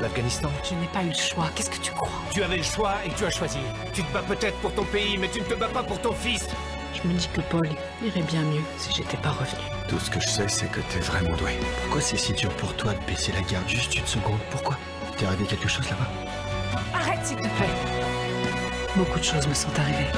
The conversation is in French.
l'Afghanistan Je n'ai pas eu le choix. Qu'est-ce que tu crois? Tu avais le choix et tu as choisi. Tu te bats peut-être pour ton pays, mais tu ne te bats pas pour ton fils. Je me dis que Paul irait bien mieux si j'étais pas revenu. Tout ce que je sais, c'est que t'es vraiment doué. Pourquoi c'est si dur pour toi de baisser la garde juste une seconde? Pourquoi? T'es arrivé quelque chose là-bas? Arrête s'il te plaît. Beaucoup de choses me sont arrivées.